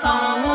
Oh.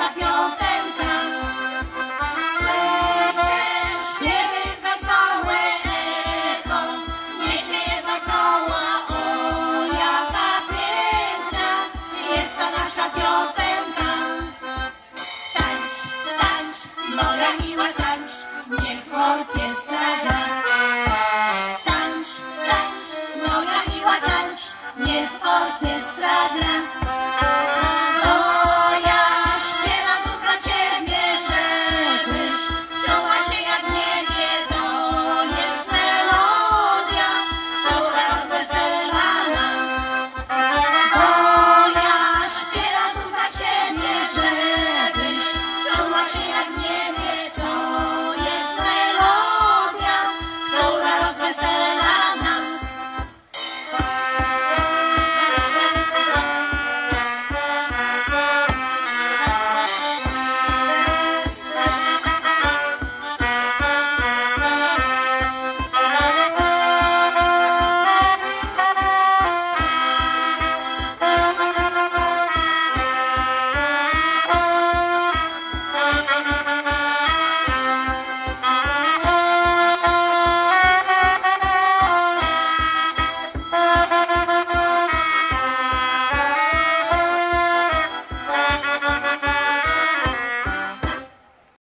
nasza piosenka. Słyszę śpiewy wesołe echo, niesie je wokoło Unia ta. Jest to nasza piosenka. Tańcz, tańcz, moja miła tańcz, niech orkiestra gra. Tańcz, tańcz, moja miła tańcz, niech orkiestra gra.